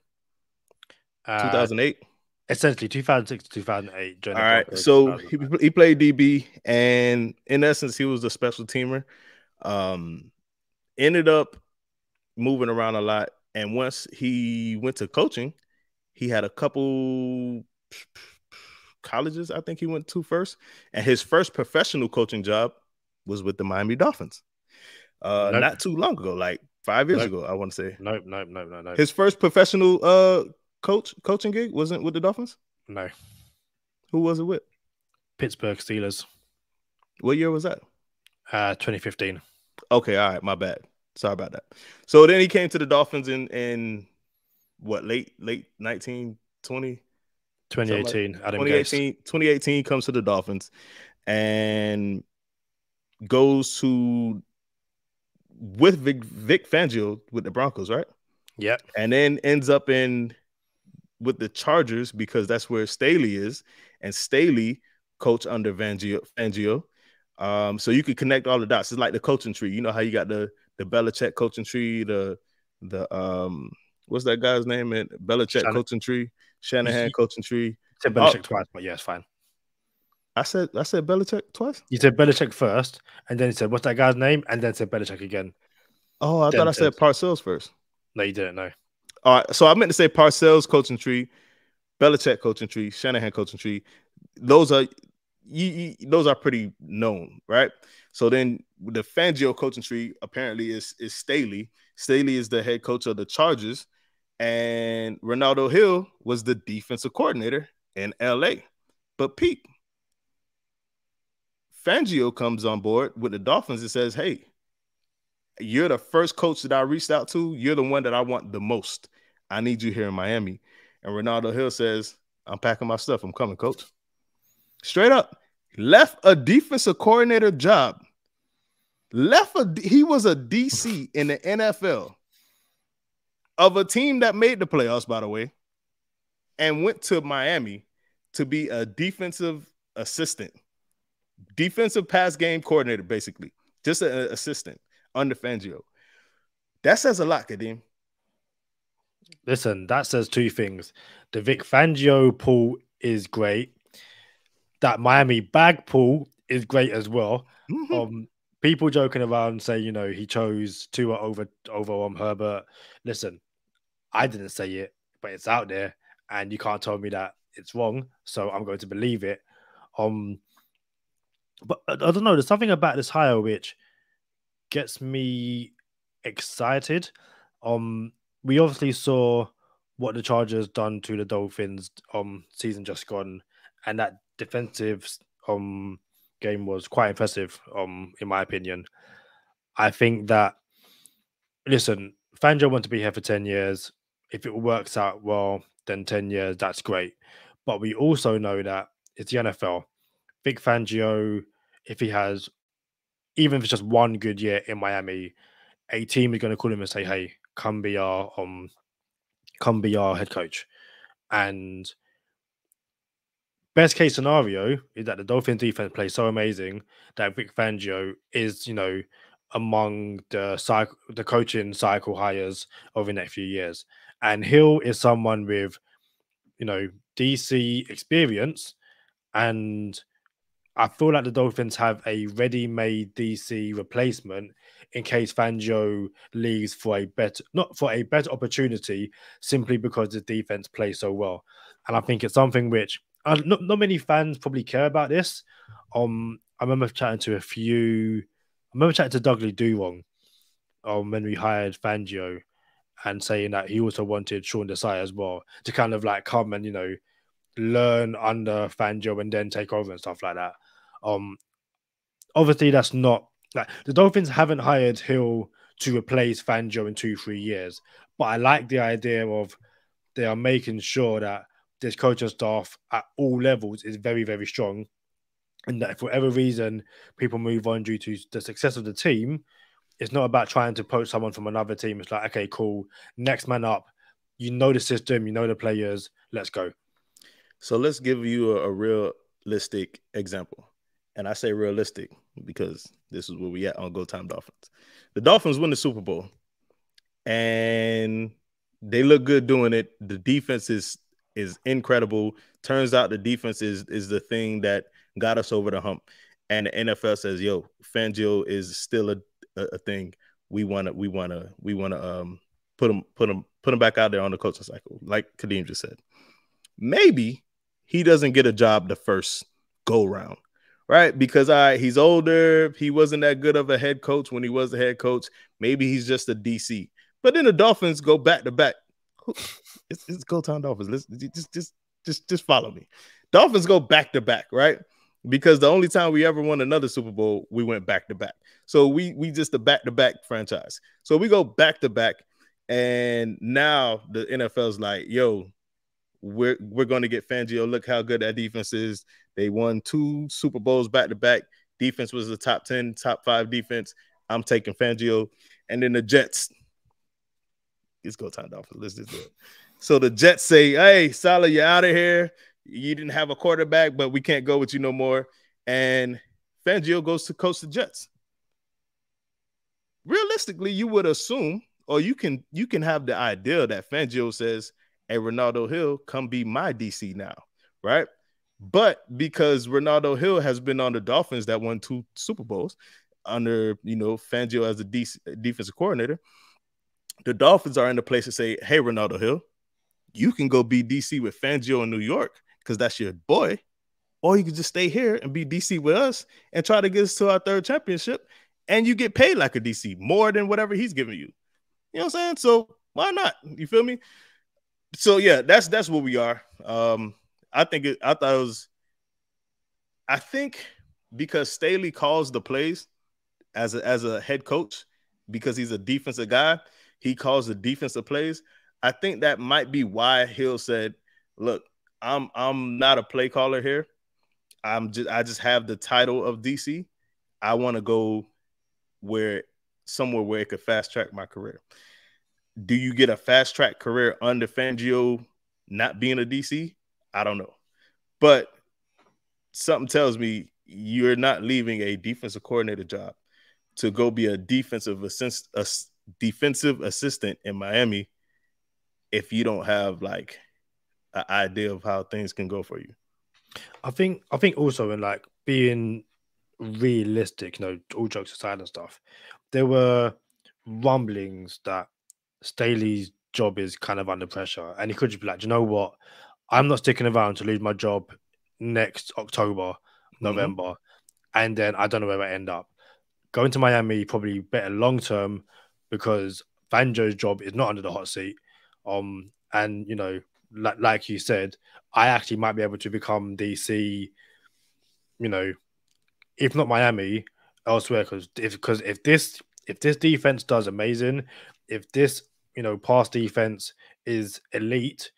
Uh, 2008? Essentially, 2006 to 2008. All right. So he, he played DB, and in essence, he was a special teamer. Um, ended up moving around a lot. And once he went to coaching, he had a couple colleges, I think he went to first. And his first professional coaching job was with the Miami Dolphins. Uh, nope. not too long ago, like five years nope. ago, I want to say. Nope, nope, nope, nope, nope. His first professional uh coach coaching gig wasn't with the Dolphins. No. Who was it with? Pittsburgh Steelers. What year was that? Uh, 2015. Okay, all right, my bad. Sorry about that. So then he came to the Dolphins in in what late late 1920 2018 like 2018 2018 comes to the Dolphins and goes to with Vic, Vic Fangio with the Broncos, right? Yeah. And then ends up in with the Chargers because that's where Staley is, and Staley coach under Fangio. Fangio. Um, so you could connect all the dots. It's like the coaching tree. You know how you got the the Belichick coaching tree, the the um what's that guy's name? And Belichick Shannon. coaching tree, Shanahan coaching tree. said oh. Belichick oh. twice, but yeah, it's fine. I said I said Belichick twice. You said Belichick first, and then he said what's that guy's name, and then said Belichick again. Oh, I then thought I said Parcells first. No, you didn't know. All right, so I meant to say Parcells coaching tree, Belichick coaching tree, Shanahan coaching tree. Those are you, you, those are pretty known, right? So then the Fangio coaching tree apparently is is Staley. Staley is the head coach of the Chargers, and Renaldo Hill was the defensive coordinator in LA. But Pete, Fangio comes on board with the Dolphins and says, Hey, you're the first coach that I reached out to. You're the one that I want the most. I need you here in Miami. And Renaldo Hill says, I'm packing my stuff. I'm coming, coach. Straight up. Left a defensive coordinator job. Left a he was a DC in the NFL of a team that made the playoffs, by the way, and went to Miami to be a defensive assistant, defensive pass game coordinator, basically, just an assistant under Fangio. That says a lot, Kadeem. Listen, that says two things. The Vic Fangio pool is great. That Miami bag pool is great as well. Mm-hmm. Um, people joking around say, you know, he chose Tua over over um Herbert. Listen, I didn't say it, but it's out there, and you can't tell me that it's wrong. So I'm going to believe it. Um, but I, I don't know. There's something about this hire which gets me excited. Um, we obviously saw what the Chargers done to the Dolphins um season just gone, and that defensive um game was quite impressive um in my opinion. I think that listen, Fangio want to be here for 10 years. If it works out well, then 10 years, that's great. But we also know that it's the NFL. Vic Fangio, if he has even if it's just one good year in Miami, a team is going to call him and say, "Hey, come be our um, come be our head coach." And best case scenario is that the Dolphins defense plays so amazing that Vic Fangio is, you know, among the cycle, the coaching cycle hires over the next few years. And Hill is someone with, you know, DC experience, and I feel like the Dolphins have a ready-made DC replacement in case Fangio leaves for a better, not for a better opportunity, simply because the defense plays so well. And I think it's something which uh, not, not many fans probably care about this. Um, I remember chatting to a few. I remember chatting to Dudley Do um, when we hired Fangio, and saying that he also wanted Sean Desai as well to kind of like come and you know learn under Fangio and then take over and stuff like that. Um, obviously that's not like the Dolphins haven't hired Hill to replace Fangio in two three years, but I like the idea of they are making sure that this coaching staff at all levels is very very strong, and that for whatever reason people move on due to the success of the team, it's not about trying to poach someone from another team. It's like okay, cool, next man up. You know the system, you know the players. Let's go. So let's give you a, a realistic example. And I say realistic because this is where we at on Go Time Dolphins. The Dolphins win the Super Bowl and they look good doing it. The defense is is incredible. Turns out the defense is is the thing that got us over the hump. And the NFL says, "Yo, Fangio is still a, a, a thing. We want to we want to we want to um put him put him put him back out there on the coaching cycle." Like Kadeem just said. Maybe he doesn't get a job the first go round, right? Because I he's older, he wasn't that good of a head coach when he was the head coach. Maybe he's just a DC. But then the Dolphins go back to back. It's, it's Go Town Dolphins. Let's just just just just follow me. Dolphins go back to back, right? Because the only time we ever won another Super Bowl, we went back to back. So we we just a back to back franchise. So we go back to back, and now the NFL's like, yo, we're we're going to get Fangio. Look how good that defense is. They won two Super Bowls back to back. Defense was the top 10, top five defense. I'm taking Fangio. And then the Jets. Let's go time Dolphins. Let's just do it. So the Jets say, Hey, Saleh, you're out of here. You didn't have a quarterback, but we can't go with you no more. And Fangio goes to coach the Jets. Realistically, you would assume, or you can you can have the idea that Fangio says, "Hey, Renaldo Hill come be my DC now, right? But because Renaldo Hill has been on the Dolphins that won two Super Bowls under you know Fangio as the DC, defensive coordinator, the Dolphins are in the place to say, "Hey, Renaldo Hill, you can go be DC with Fangio in New York because that's your boy, or you can just stay here and be DC with us and try to get us to our third championship, and you get paid like a DC more than whatever he's giving you." You know what I'm saying? So why not? You feel me? so yeah, that's that's what we are. Um, I think it, I thought it was. I think because Staley calls the plays as a, as a head coach because he's a defensive guy, he calls the defensive plays. I think that might be why Hill said, "Look, I'm I'm not a play caller here. I'm just I just have the title of DC. I want to go where somewhere where it could fast track my career." do you get a fast track career under Fangio not being a DC? I don't know. But something tells me you're not leaving a defensive coordinator job to go be a defensive assist, a defensive assistant in Miami if you don't have like idea of how things can go for you. I think I think also in like being realistic, you know, all jokes aside and stuff, there were rumblings that Staley's job is kind of under pressure, and he could just be like, you know what? I'm not sticking around to lose my job next October, mm-hmm. November, mm-hmm. and then I don't know where I end up. Going to Miami probably better long term because Fangio's job is not under the hot seat. Um, and you know, like like you said, I actually might be able to become DC. You know, if not Miami, elsewhere. Because if because if this if this defense does amazing, if this you know pass defense is elite,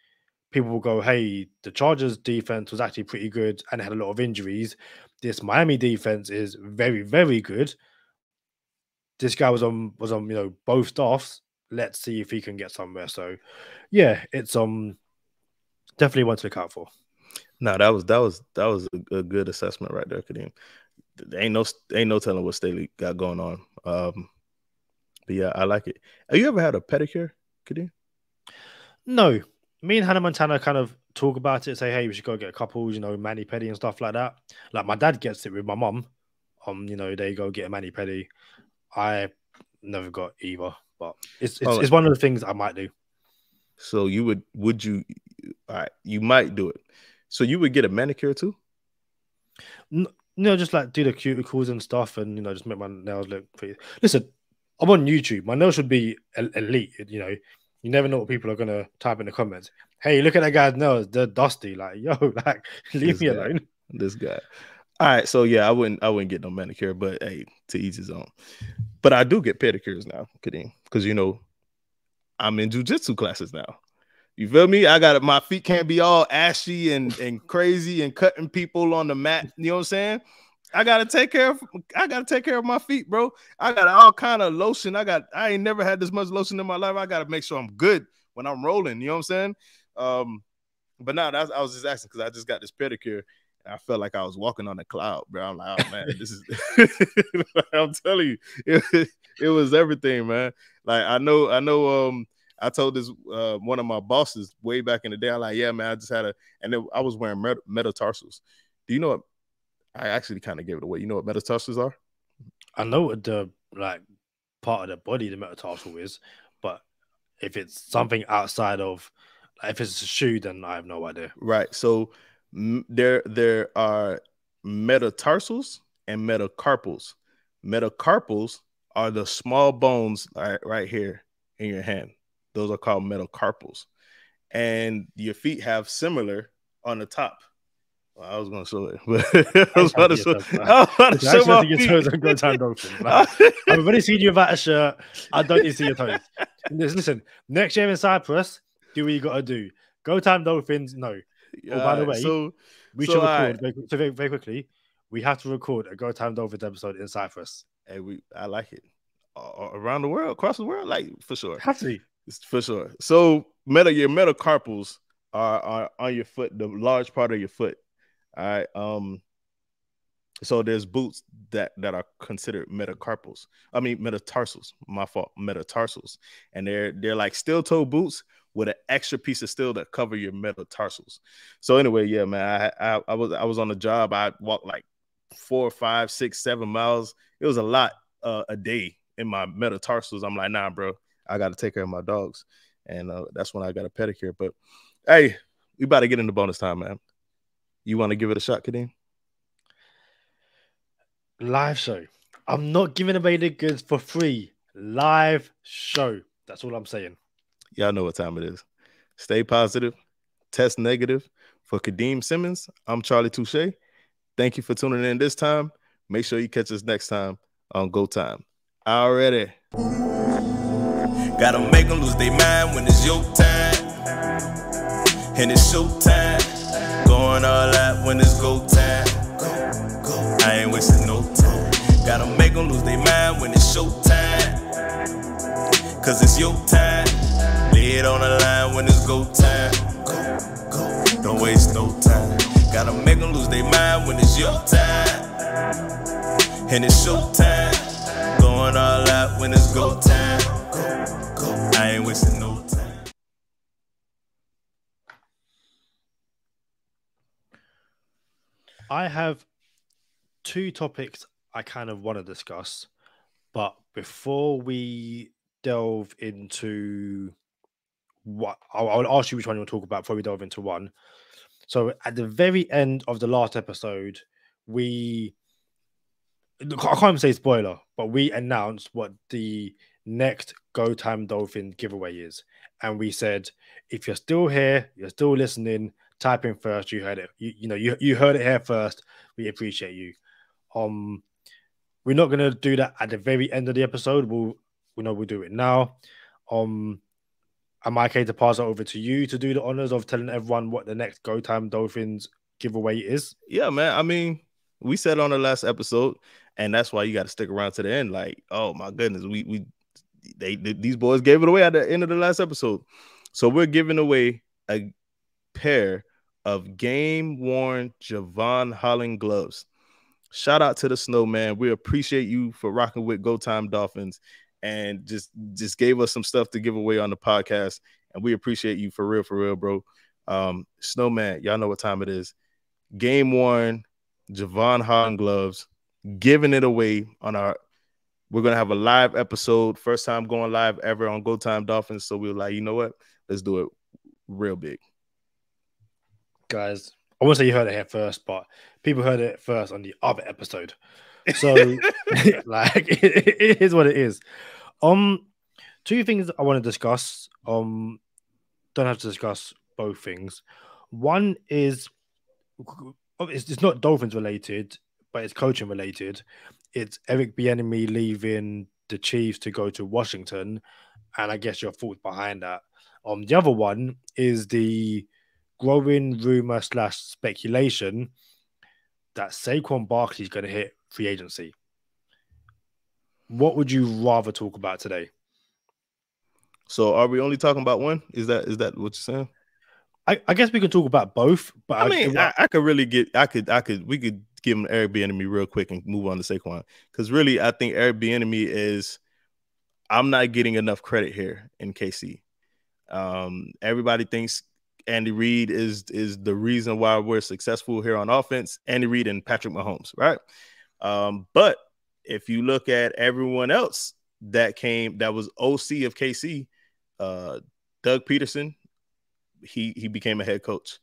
people will go, "Hey, the Chargers defense was actually pretty good and had a lot of injuries. This Miami defense is very, very good. This guy was on was on you know both staffs. Let's see if he can get somewhere." So, yeah, it's um definitely one to look out for. No, that was that was that was a, a good assessment right there, Kadeem. There ain't no ain't no telling what Staley got going on. Um, but yeah, I like it. Have you ever had a pedicure, Kadeem? No. Me and Hannah Montana kind of talk about it, say, hey, we should go get a couple, you know, mani pedi and stuff like that. Like my dad gets it with my mum. Um, you know, they go get a mani pedi. I never got either, but it's it's, Oh. it's one of the things I might do. So you would would you all right, you might do it. So you would get a manicure too? you know, just like do the cuticles and stuff, and you know, just make my nails look pretty. Listen, I'm on YouTube. My nails should be elite. You know, you never know what people are gonna type in the comments. Hey, look at that guy's nails; they're dusty. Like, yo, like, leave This me guy. alone. This guy. All right, so yeah, I wouldn't I wouldn't get no manicure, but hey, to each his own. But I do get pedicures now, Kadeem, because you know I'm in jujitsu classes now. You feel me? I got my feet can't be all ashy and and crazy and cutting people on the mat. You know what I'm saying? I gotta take care of I gotta take care of my feet, bro. I got all kind of lotion. I got I ain't never had this much lotion in my life. I gotta make sure I'm good when I'm rolling. You know what I'm saying? Um, but now that's I was just asking because I just got this pedicure. And I felt like I was walking on a cloud, bro. I'm like, oh man, this is. I'm telling you, it, it was everything, man. Like I know, I know. Um, I told this uh one of my bosses way back in the day. I'm like, yeah, man, I just had a, and it, I was wearing met- metatarsals. Do you know what? I actually kind of gave it away. You know what metatarsals are? I know what the like part of the body the metatarsal is, but if it's something outside of, like, if it's a shoe, then I have no idea. Right. So m- there there are metatarsals and metacarpals. Metacarpals are the small bones right, right here in your hand. Those are called metacarpals. And your feet have similar on the top. Well, I was gonna show it, but I was about to show, I was about to I show actually my think your toes are good time dolphin. Like, I've already seen you without a shirt. I don't need to see your toes. Listen, next year in Cyprus, do what you got to do. Go time dolphins. No, Oh, by the way, so we So, should record very, so very, very quickly. We have to record a Go Time Dolphins episode in Cyprus. hey, we I like it. Uh, around the world, across the world, like for sure. Have to. For sure. So meta your metacarpals are, are on your foot, the large part of your foot. All right. Um. So there's boots that that are considered metacarpals. I mean metatarsals. My fault. Metatarsals, and they're they're like steel toe boots with an extra piece of steel that cover your metatarsals. So anyway, yeah, man. I I, I was I was on a job. I walked like four, five, six, seven miles. It was a lot uh, a day in my metatarsals. I'm like, nah, bro. I got to take care of my dogs, and uh, that's when I got a pedicure. But hey, we about to get into bonus time, man. You want to give it a shot, Kadeem? Live show. I'm not giving away the goods for free. Live show. That's all I'm saying. Y'all know what time it is. Stay positive, test negative. For Kadeem Simmons, I'm Charlie Touche. Thank you for tuning in this time. Make sure you catch us next time on Go Time. Already. Gotta make them lose their mind when it's your time. And it's show time. Going all out when it's go time. I ain't wasting no time. Gotta make them lose their mind when it's show time. Cause it's your time. Lay it on the line when it's go time. Don't waste no time. Gotta make them lose their mind when it's your time. And it's show time. Going all out when it's go time. I have two topics I kind of want to discuss, but before we delve into what I'll, I'll ask you which one you want to talk about before we delve into one. So at the very end of the last episode, we I can't even say spoiler, but we announced what the next Go Time Dolphin giveaway is. And we said, if you're still here, you're still listening, type in first. You heard it. You, you know, you, you heard it here first. We appreciate you. Um, we're not gonna do that at the very end of the episode. We'll we know we'll do it now. Um, am I okay to pass it over to you to do the honors of telling everyone what the next Go Time Dolphins giveaway is? Yeah, man. I mean, we said on the last episode, and that's why you got to stick around to the end. Like, oh my goodness, we we they, they these boys gave it away at the end of the last episode. So we're giving away a pair of game worn Jevon Holland gloves. Shout out to the snowman. We appreciate you for rocking with Go Time Dolphins and just just gave us some stuff to give away on the podcast. And we appreciate you for real, for real, bro. Um, Snowman, y'all know what time it is. Game worn, Jevon Holland gloves, giving it away on our. We're gonna have a live episode, first time going live ever on Go Time Dolphins. So we were like, you know what? Let's do it real big. Guys. I won't say you heard it here first, but people heard it first on the other episode. So, like, it, it is what it is. Um, two things I want to discuss. Um, don't have to discuss both things. One is it's, it's not Dolphins related, but it's coaching related. It's Eric Bieniemy leaving the Chiefs to go to Washington, and I guess your thoughts behind that. Um, the other one is the growing rumor slash speculation that Saquon Barkley is going to hit free agency. What would you rather talk about today? So are we only talking about one? Is that is that what you're saying? I, I guess we could talk about both, but I mean, I, I, could really get, I could, I could, we could give him Eric Bieniemy real quick and move on to Saquon because really, I think Eric Bieniemy is. I'm not getting enough credit here in KC. Um, everybody thinks Andy Reid is is the reason why we're successful here on offense. Andy Reid and Patrick Mahomes, right? Um, but if you look at everyone else that came, that was OC of KC, uh, Doug Pederson, he he became a head coach.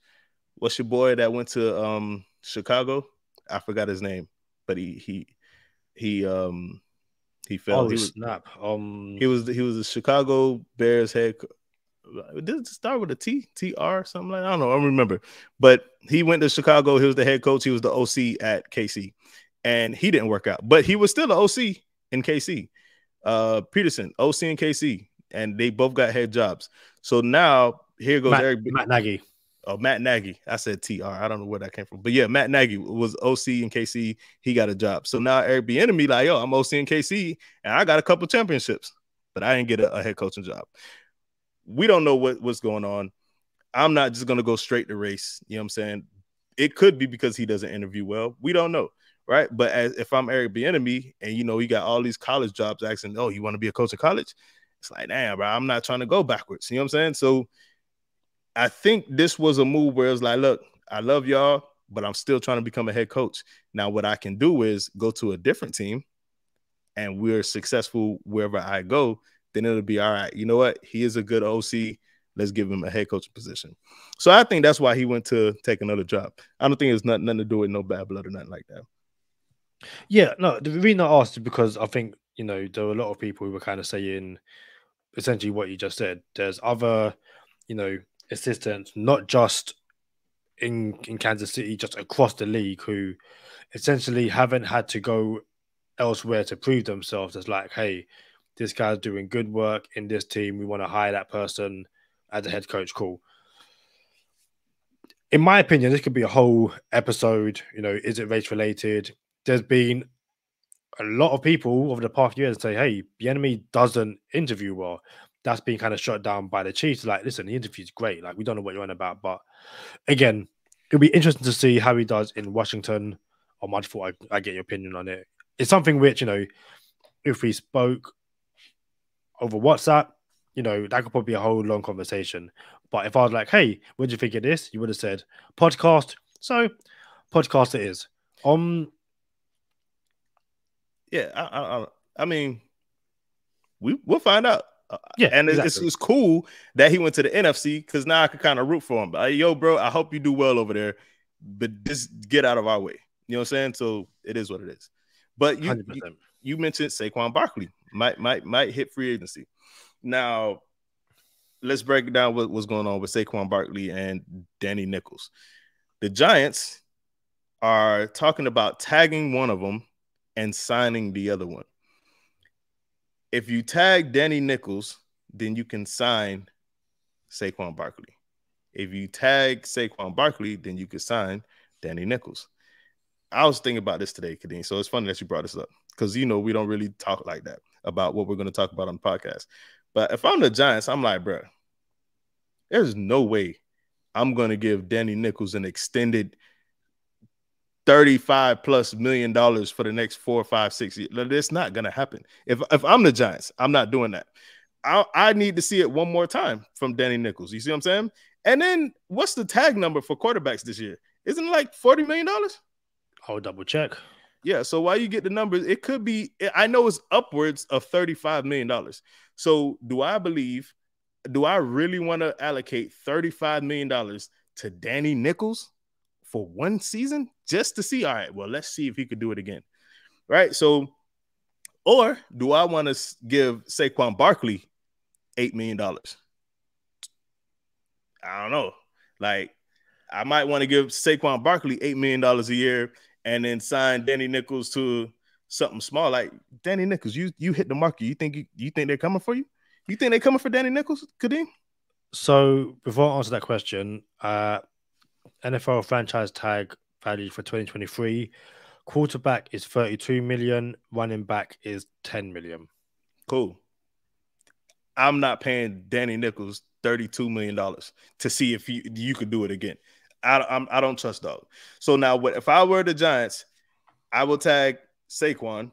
What's your boy that went to um Chicago? I forgot his name, but he he he um he fell. Oh, he was snap! Um, he was he was a Chicago Bears head. Did it start with a T T R something like that? I don't know. I don't remember. But he went to Chicago. He was the head coach. He was the OC at KC, and he didn't work out. But he was still the OC in KC. Uh, Pederson, OC in KC, and they both got head jobs. So now here goes Matt, Eric Matt Nagy. Oh, Matt Nagy. I said TR. I don't know where that came from. But yeah, Matt Nagy was OC in KC. He got a job. So now Eric Bieniemy like, yo, I'm OC in KC and I got a couple championships, but I didn't get a, a head coaching job. We don't know what, what's going on. I'm not just going to go straight to race. You know what I'm saying? It could be because he doesn't interview well. We don't know. Right. But as if I'm Eric Bieniemy and, you know, he got all these college jobs asking, oh, you want to be a coach in college? It's like, damn, bro, I'm not trying to go backwards. You know what I'm saying? So I think this was a move where it's like, look, I love y'all, but I'm still trying to become a head coach. Now, what I can do is go to a different team and we're successful wherever I go, then it'll be all right. You know what? He is a good OC. Let's give him a head coaching position. So I think that's why he went to take another job. I don't think it's nothing, nothing to do with no bad blood or nothing like that. Yeah, no, the reason I asked is because I think, you know, there were a lot of people who were kind of saying essentially what you just said. There's other, you know, assistants, not just in in Kansas City, just across the league, who essentially haven't had to go elsewhere to prove themselves. As like, hey, this guy's doing good work in this team. We want to hire that person as a head coach. Cool. In my opinion, this could be a whole episode. You know, is it race related? There's been a lot of people over the past years say, "Hey, Bieniemy doesn't interview well." that's been kind of shut down by the Chiefs. Like, listen, the interview's great. Like, we don't know what you're on about, but again, it'll be interesting to see how he does in Washington. On my thought, I, I get your opinion on it. It's something which you know, if we spoke over WhatsApp, you know, that could probably be a whole long conversation. But if I was like, "Hey, what do you think of this?" you would have said podcast. So, podcast it is. Um, yeah, I, I, I mean, we we'll find out. Uh, yeah, and exactly. it's, it's cool that he went to the NFC because now I can kind of root for him. But yo, bro, I hope you do well over there, but just get out of our way. You know what I'm saying? So it is what it is. But you you, you, mentioned Saquon Barkley might might might hit free agency. Now, let's break down what, going on with Saquon Barkley and Danny Nichols. The Giants are talking about tagging one of them and signing the other one if you tag Danny Nichols, then you can sign Saquon Barkley. If you tag Saquon Barkley, then you can sign Danny Nichols. I was thinking about this today, Kadeem. So it's funny that you brought this up because you know we don't really talk like that about what we're going to talk about on the podcast. But if I'm the Giants, I'm like, bro, there's no way I'm going to give Danny Nichols an extended 35 plus million dollars for the next four, five, six years. It's not gonna happen. If if I'm the Giants, I'm not doing that. I, I need to see it one more time from Danny Nichols. You see what I'm saying? And then what's the tag number for quarterbacks this year? Isn't it like forty million dollars? I'll double check. Yeah. So while you get the numbers, it could be. I know it's upwards of thirty-five million dollars. So do I believe? Do I really want to allocate thirty-five million dollars to Danny Nichols for one season just to see? All right. Well, let's see if he could do it again. Right. So, or do I want to give Saquon Barkley eight million dollars? I don't know. Like, I might want to give Saquon Barkley eight million dollars a year and then sign Danny Nichols to something small. Like Danny Nichols, you you hit the market. You think you, you think they're coming for you? You think they're coming for Danny Nichols, Kadeem? So before I answer that question, uh, NFL franchise tag value for 2023, quarterback is 32 million, running back is 10 million. Cool. I'm not paying Danny Nichols 32 million dollars to see if you you could do it again. I I'm, I do not trust dog. So now, what if I were the Giants? I will tag Saquon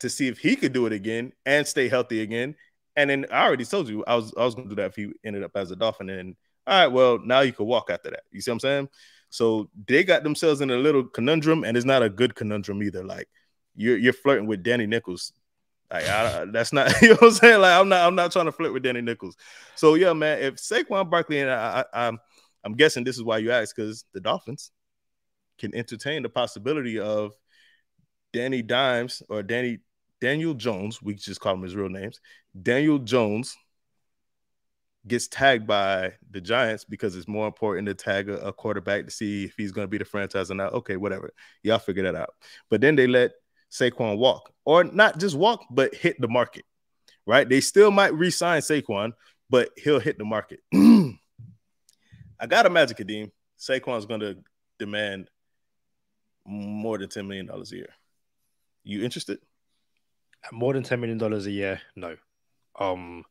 to see if he could do it again and stay healthy again. And then I already told you I was I was going to do that if he ended up as a Dolphin. And all right, well now you can walk after that. You see what I'm saying? So they got themselves in a little conundrum, and it's not a good conundrum either. Like you're you're flirting with Danny Nichols. Like I, that's not you know what I'm saying. Like I'm not I'm not trying to flirt with Danny Nichols. So yeah, man. If Saquon Barkley and I, I I'm I'm guessing this is why you asked because the Dolphins can entertain the possibility of Danny Dimes or Danny Daniel Jones. We just call him his real names. Daniel Jones gets tagged by the Giants because it's more important to tag a, a quarterback to see if he's going to be the franchise or not. Okay, whatever. Y'all figure that out. But then they let Saquon walk, or not just walk, but hit the market. Right? They still might re-sign Saquon, but he'll hit the market. I got a Magic Kadeem. Saquon's going to demand more than $10 million a year. You interested? More than $10 million a year? No. Um,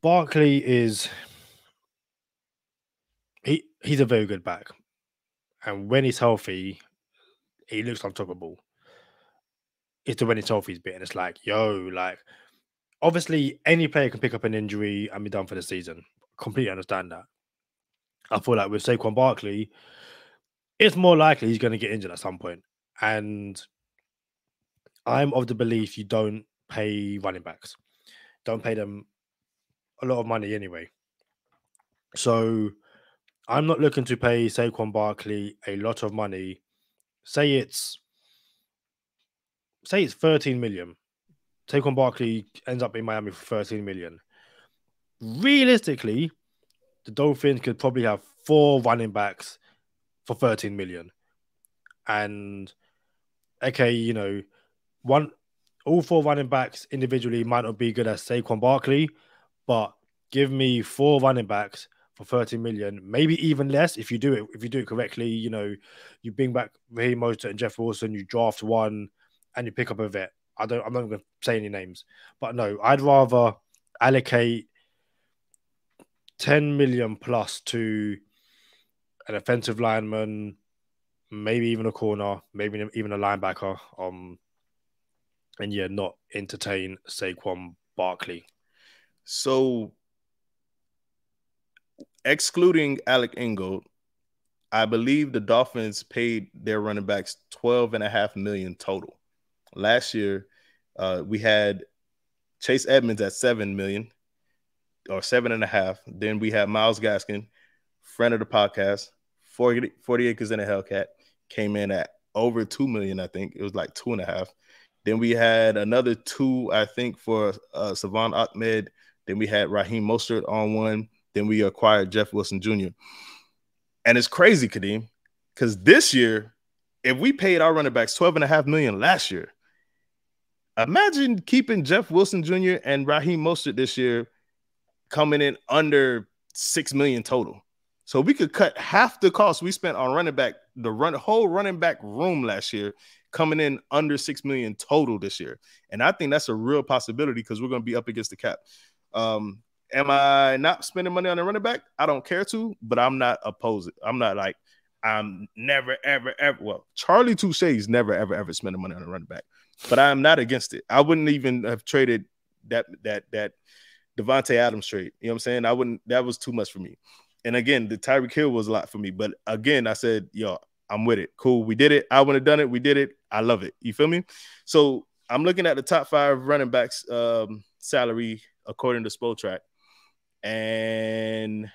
Barkley is he he's a very good back. And when he's healthy, he looks unstoppable. It's the when he's healthy bit, and it's like, yo, like obviously any player can pick up an injury and be done for the season completely understand that. I feel like with Saquon Barkley, it's more likely he's going to get injured at some point. And I'm of the belief you don't pay running backs, don't pay them a lot of money anyway. So I'm not looking to pay Saquon Barkley a lot of money. Say it's say it's 13 million. Saquon Barkley ends up in Miami for 13 million realistically, the Dolphins could probably have four running backs for 13 million. And okay, you know, one all four running backs individually might not be good as Saquon Barkley, but give me four running backs for 30 million, maybe even less if you do it if you do it correctly. You know, you bring back Raheem Mostert and Jeff Wilson, you draft one, and you pick up a vet. I don't. I'm not going to say any names, but no, I'd rather allocate 10 million plus to an offensive lineman, maybe even a corner, maybe even a linebacker. Um, and yeah, not entertain Saquon Barkley. So, excluding Alec Ingold, I believe the Dolphins paid their running backs 12 and a half million total. Last year, uh, we had Chase Edmonds at 7 million, or seven and a half. Then we have Myles Gaskin, friend of the podcast, 40, 40 acres in a Hellcat, came in at over two million, I think. It was like two and a half. Then we had another two, I think, for uh, Salvon Ahmed. Then we had Raheem Mostert on one. Then we acquired Jeff Wilson Jr. And it's crazy, Kadeem, because this year, if we paid our running backs 12 and a half million last year, imagine keeping Jeff Wilson Jr. and Raheem Mostert this year coming in under six million total. So we could cut half the cost we spent on running back, the run whole running back room last year, coming in under six million total this year. And I think that's a real possibility because we're going to be up against the cap. Um, am I not spending money on a running back? I don't care to, but I'm not opposed. I'm not like I'm never, ever, ever. Well, Charlie Touche's never, ever, ever spending money on a running back, but I'm not against it. I wouldn't even have traded that that that Davante Adams trade. You know what I'm saying? I wouldn't. That was too much for me. And again, the Tyreek Hill was a lot for me. But again, I said, yo, I'm with it. Cool. We did it. I would have done it. We did it. I love it. You feel me? So I'm looking at the top five running backs um, salary according to Spotrac. And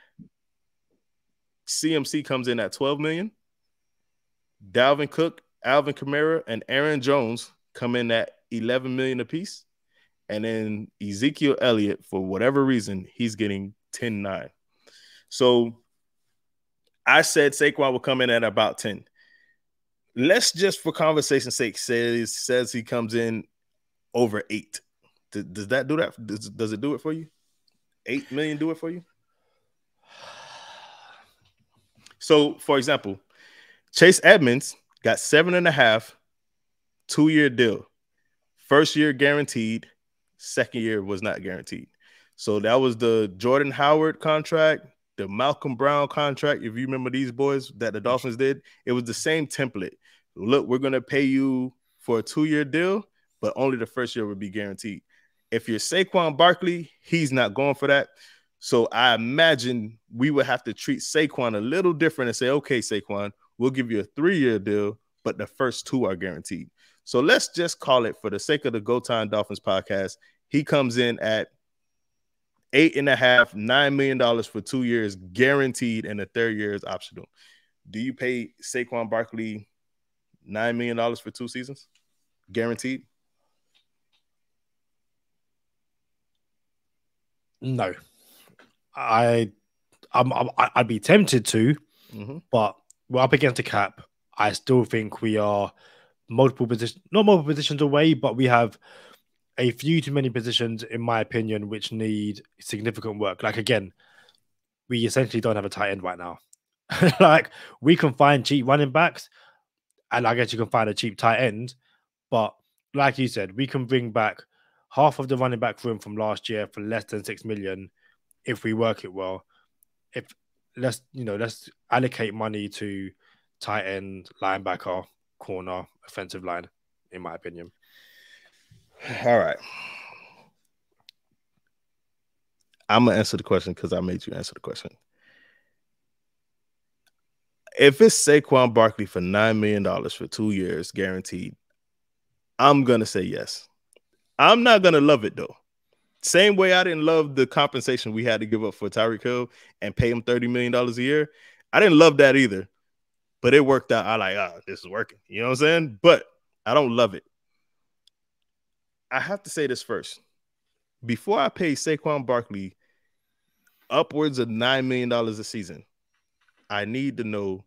CMC comes in at 12 million. Dalvin Cook, Alvin Kamara, and Aaron Jones come in at 11 million apiece. And then Ezekiel Elliott, for whatever reason, he's getting 10 9. So I said Saquon will come in at about 10. Let's just for conversation's sake says says he comes in over eight. Does, does that do that? Does, does it do it for you? Eight million do it for you? So, for example, Chase Edmonds got seven and a half, two year deal. First year guaranteed, second year was not guaranteed. So that was the Jordan Howard contract, the Malcolm Brown contract. If you remember these boys that the Dolphins did, it was the same template. Look, we're going to pay you for a two year deal, but only the first year would be guaranteed. If you're Saquon Barkley, he's not going for that. So I imagine we would have to treat Saquon a little different and say, okay, Saquon, we'll give you a three year deal, but the first two are guaranteed. So let's just call it for the sake of the Go Time Dolphins podcast. He comes in at eight and a half, nine million dollars for two years, guaranteed, and the third year is optional. Do you pay Saquon Barkley nine million dollars for two seasons, guaranteed? No. I, I'm, I'm I'd be tempted to, mm-hmm. but we're up against the cap. I still think we are multiple positions, not multiple positions away, but we have a few too many positions, in my opinion, which need significant work. Like again, we essentially don't have a tight end right now. like we can find cheap running backs, and I guess you can find a cheap tight end, but like you said, we can bring back half of the running back room from last year for less than six million if we work it well. If let's you know let's allocate money to tight end, linebacker, corner, offensive line, in my opinion. All right. I'm gonna answer the question because I made you answer the question. If it's Saquon Barkley for nine million dollars for two years guaranteed, I'm gonna say yes. I'm not gonna love it though. Same way I didn't love the compensation we had to give up for Tyreek Hill and pay him $30 million a year. I didn't love that either, but it worked out. I like, ah, oh, this is working. You know what I'm saying? But I don't love it. I have to say this first. Before I pay Saquon Barkley upwards of $9 million a season, I need to know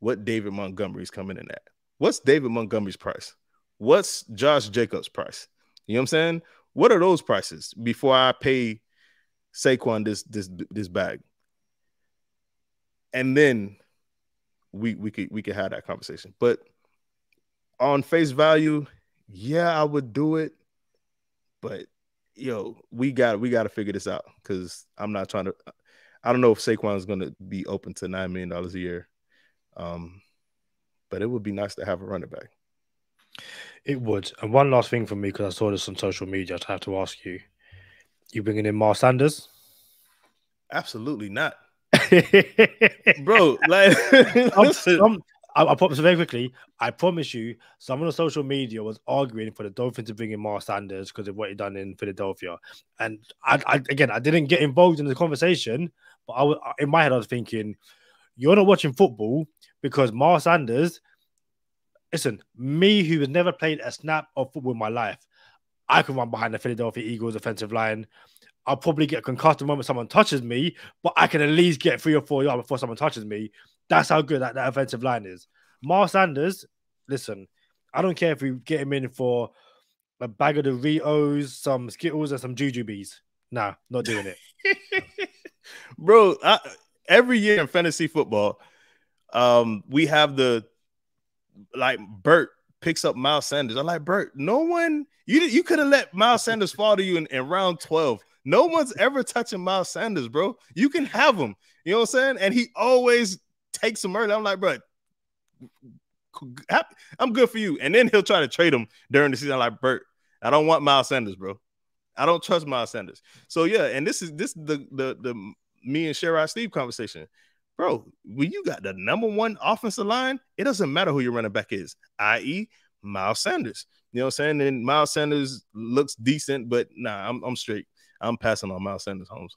what David Montgomery's coming in at. What's David Montgomery's price? What's Josh Jacobs' price? You know what I'm saying? What are those prices before I pay Saquon this this this bag? And then we we could we could have that conversation. But on face value, yeah, I would do it. But yo, we got we got to figure this out because I'm not trying to. I don't know if Saquon is going to be open to nine million dollars a year, um, but it would be nice to have a running back. It would. And one last thing for me, because I saw this on social media, I have to ask you: You bringing in Miles Sanders? Absolutely not, bro. Like, I'm, i I, promise very quickly. I promise you, someone on social media was arguing for the Dolphins to bring in Miles Sanders because of what he done in Philadelphia. And I, I, again, I didn't get involved in the conversation, but I was in my head, I was thinking, you're not watching football because Miles Sanders listen, me who has never played a snap of football in my life, I can run behind the Philadelphia Eagles offensive line. I'll probably get concussed the moment someone touches me, but I can at least get three or four yards before someone touches me. That's how good that, that offensive line is. Miles Sanders, listen, I don't care if we get him in for a bag of the Doritos, some Skittles, and some Jujubes. Nah, not doing it. Bro, I, every year in fantasy football, um, we have the like Bert picks up Miles Sanders. I'm like, Bert, no one, you you could have let Miles Sanders fall to you in, in round 12. No one's ever touching Miles Sanders, bro. You can have him. You know what I'm saying? And he always takes him early. I'm like, bro, I'm good for you. And then he'll try to trade him during the season. I'm like, Bert, I don't want Miles Sanders, bro. I don't trust Miles Sanders. So yeah, and this is this the the the me and Sherrod Steve conversation. Bro, when you got the number one offensive line, it doesn't matter who your running back is, i.e., Miles Sanders. You know what I'm saying? And Miles Sanders looks decent, but nah, I'm I'm straight. I'm passing on Miles Sanders, Holmes.